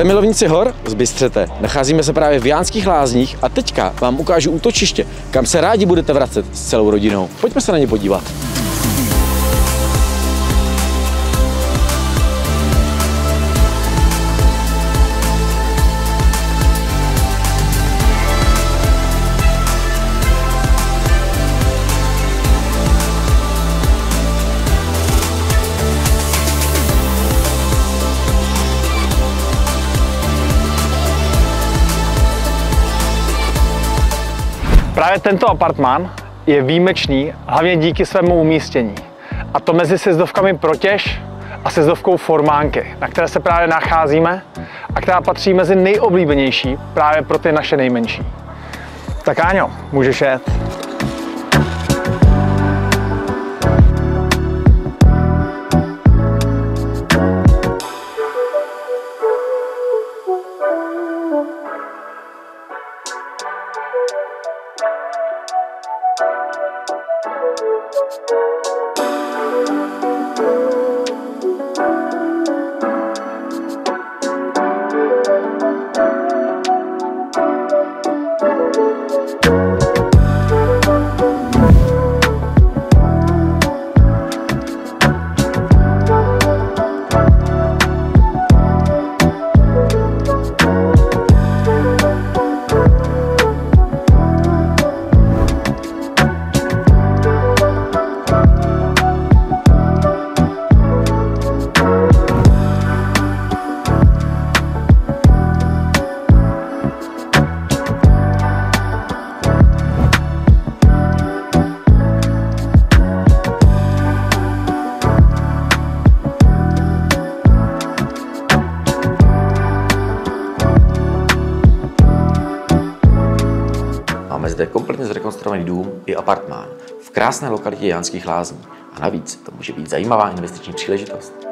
Jste milovníci hor? Zbystřete. Nacházíme se právě v Jánských lázních a teďka vám ukážu útočiště, kam se rádi budete vracet s celou rodinou. Pojďme se na ně podívat. Právě tento apartmán je výjimečný hlavně díky svému umístění. A to mezi sezdovkami Protěž a sezdovkou Formánky, na které se právě nacházíme a která patří mezi nejoblíbenější právě pro ty naše nejmenší. Tak Áňo, můžeš jet. Zde kompletně zrekonstruovaný dům i apartmán v krásné lokalitě Janských lázní. A navíc to může být zajímavá investiční příležitost.